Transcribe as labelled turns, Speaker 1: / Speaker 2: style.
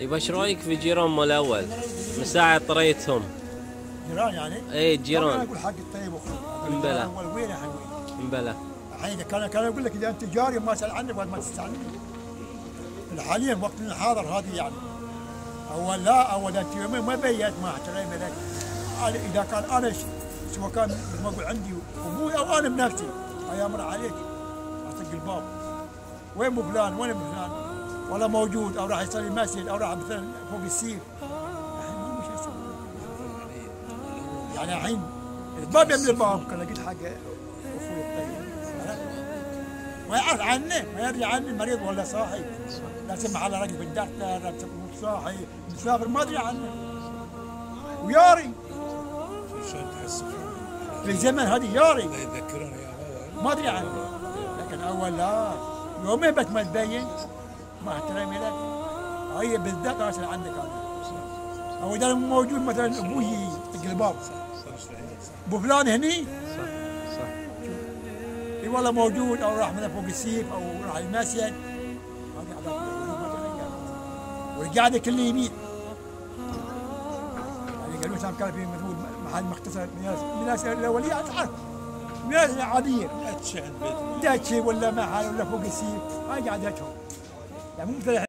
Speaker 1: يبا إيش رأيك في جيران مال الأول؟ من ساعه طريتهم
Speaker 2: جيران يعني؟
Speaker 1: اي
Speaker 2: أنا
Speaker 1: جيران.
Speaker 2: أقول حق الطيب واخوي
Speaker 1: مبلى.
Speaker 2: اول وين يا حبيبي؟
Speaker 1: مبلا
Speaker 2: الحين كان كان يقول لك إذا أنت جاري ما اسال عنك ولا ما تسألني. حاليا وقتنا الحاضر هذه يعني. أول لا أول انت ما- ما بيت ما احترم لك إذا كان أنا سواء كان مثل ما أقول عندي أبوي أو أنا بنفسي ايامر عليك. اطق الباب. وين أبو فلان؟ وين أبو فلان؟ ولا موجود أو راح يصلي المسجد أو راح مثلا فوق السيف الحين ما مش يسوي. يعني الحين الباب يملي الباب كان قلت حق أخوي الطيب. ما يعرف عنه ما يدري عنه مريض ولا صاحي. لا سمع على رجل بالدكتور لا مو صاحي. مسافر ما أدري عنه. وياري.
Speaker 3: شلون تحس؟
Speaker 2: في الزمن هذه ياري.
Speaker 3: لا يذكرون يا هذا
Speaker 2: ما أدري عنه. لكن أول لا. يومين بس ما تبين ما احترامي لك. هي بالذات اسال عنك أنا أو إذا مو موجود مثلا أبوي الباب؟ أبو فلان هني؟
Speaker 1: صح صح
Speaker 2: إي والله موجود أو راح مثلا فوق السيف أو راح المسجد. والقعده كله يمين. يعني قالوا مثلا كان في مثل محل مختصر. من من الأولية تعرف من الناس العادية.
Speaker 3: لا تشي عند بيت
Speaker 2: داتشي ولا محل ولا فوق السيف. هاي قعدتهم مو مثل